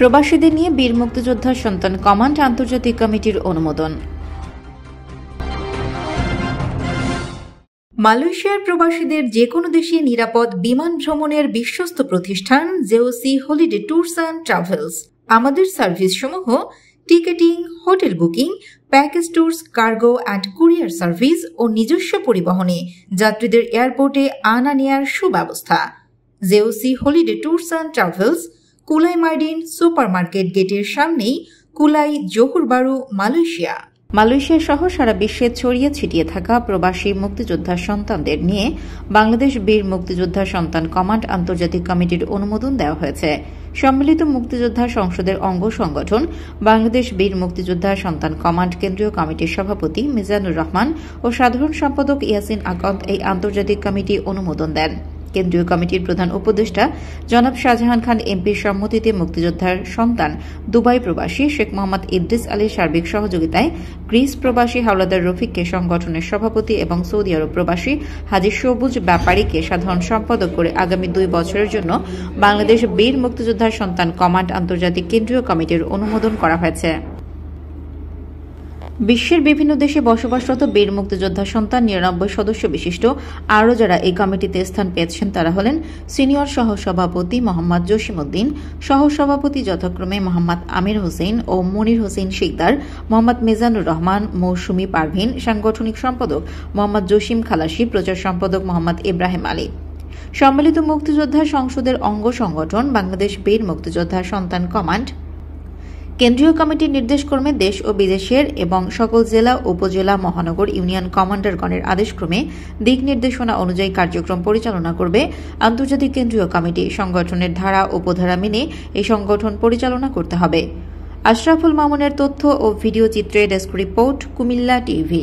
প্রবাসীদের নিয়ে বীর মুক্তিযোদ্ধা সন্তান কমান্ড আন্তর্জাতিক কমিটির অনুমোদন। মালয়েশিয়ার প্রবাসীদের যে কোনো দেশে নিরাপদ বিমান ভ্রমণের বিশ্বস্ত প্রতিষ্ঠান JOC holiday tours and travels. আমাদের সার্ভিস সমূহ ticketing, hotel booking, package tours, cargo and courier service ও নিজস্ব পরিবহনে যাত্রীদের এয়ারপোর্টে আনা নেয়ার সুব্যবস্থা। JOC holiday tours and travels Kulai মার্ডিন super market গেটের সামনেই কুলাই জহুরবারু মালয়েশিয়া। মালয়েশিয়া সহ সারা বিশ্বে ছড়িয়ে ছিটিয়ে থাকা প্রবাসী মুক্তিযোদ্ধা সন্তানদের নিয়ে বাংলাদেশ বীর মুক্তিযোদ্ধা সন্তান কমান্ড আন্তর্জাতিক কমিটির অনুমোদন দেওয়া হয়েছে। সম্মিলিত মুক্তিযোদ্ধা সংসদের অঙ্গ সংগঠন বাংলাদেশ বীর মুক্তিযোদ্ধা সন্তান কমান্ড কেন্দ্রীয় কমিটির সভাপতি মিজানুর রহমান ও সাধারণ সম্পাদক ইয়াসিন আকন্দ এই আন্তর্জাতিক কমিটি অনুমোদন দেন। কেন্দ্রীয় কমিটির প্রধান উপদেষ্টা জনাব শাহজাহান খান এমপির সম্মতিতে মুক্তিযোদ্ধার সন্তান দুবাই প্রবাসী শেখ মোহাম্মদ ইদ্রিস আলীর সার্বিক সহযোগিতায় গ্রিস প্রবাসী হাওলাদার রফিককে সংগঠনের সভাপতি এবং সৌদি আরব প্রবাসী হাজি সবুজ ব্যাপারীকে সাধারণ সম্পাদক করে আগামী দুই বছরের জন্য বাংলাদেশ বীর মুক্তিযোদ্ধার সন্তান কমান্ড আন্তর্জাতিক কেন্দ্রীয় কমিটির অনুমোদন করা হয়েছে। বিশ্বের বিভিন্ন দেশে বসবাসরত বীর মুক্তিযোদ্ধা সন্তান নিরানব্বই সদস্য বিশিষ্ট। আরও যারা এই কমিটিতে স্থান পেয়েছেন তারা হলেন সিনিয়র সহসভাপতি মোহাম্মদ জসিমউদ্দিন সহসভাপতি যথাক্রমে মোহাম্মদ আমির হোসেন ও মনির হোসেন শিকদার, মোহাম্মদ মেজানুর রহমান, মৌসুমি পারভিন, সাংগঠনিক সম্পাদক মোহাম্মদ জসিম খালাসি, প্রচার সম্পাদক মোহাম্মদ ইব্রাহিম আলী। সম্মিলিত মুক্তিযোদ্ধা সংসদের অঙ্গ সংগঠন বাংলাদেশ বীর মুক্তিযোদ্ধা সন্তান কমান্ড কেন্দ্রীয় কমিটির নির্দেশক্রমে দেশ ও বিদেশের এবং সকল জেলা, উপজেলা, মহানগর ইউনিয়ন কমান্ডারগণের আদেশক্রমে দিক নির্দেশনা অনুযায়ী কার্যক্রম পরিচালনা করবে আন্তর্জাতিক কেন্দ্রীয় কমিটি। সংগঠনের ধারা উপধারা মেনে এই সংগঠন পরিচালনা করতে হবে। আশরাফুল মামুনের তথ্য ও ভিডিও চিত্রে ডেস্ক রিপোর্ট, কুমিল্লা টিভি।